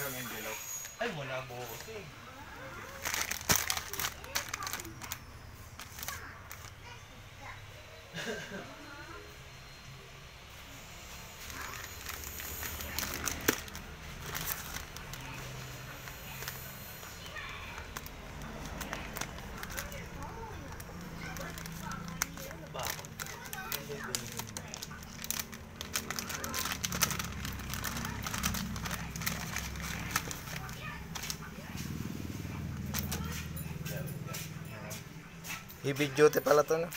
lang envelope. Ay, wala buhos eh. Ano Heavy duty pala to, no?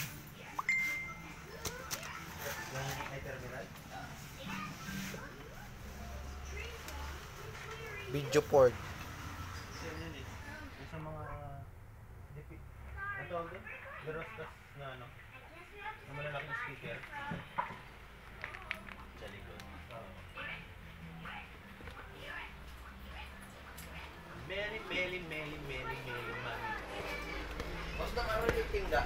Video port. Ano eh. Sa mga... Dipi... Ang tawag doon? Garostas na ano? Na malalaking speaker. Sa likod. Meli, meli, meli, meli, meli, mami. Karoon yung tingga.